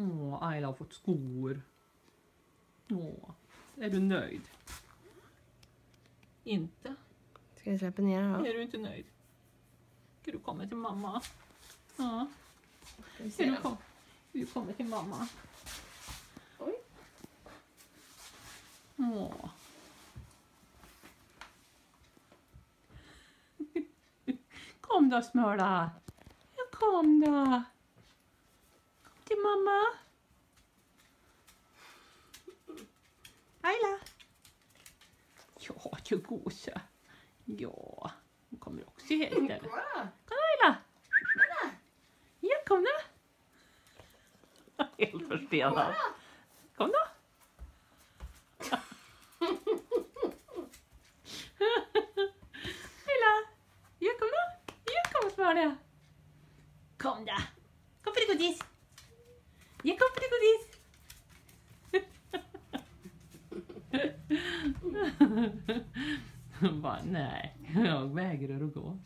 Åh, Ayla har fått skor. Åh, är du nöjd? Inte? Ska jag släppa ner den då? Är du inte nöjd? Ska du komma till mamma? Ja. Ska du, kom, du kommer till mamma? Oj. Åh. Kom då Smöla. Kom då. Till mamma. Ayla. Ja, du gosa. Ja, hon kommer också hit. Kolla! Kom Ayla. Ja, kom då. Helt förstelad. Kom då. Ayla. Ja, kom då. Ja, kom Svala. Kom då. Kom för godis. Ja, kom för godis. Bara, nej, jag vägrar att gå.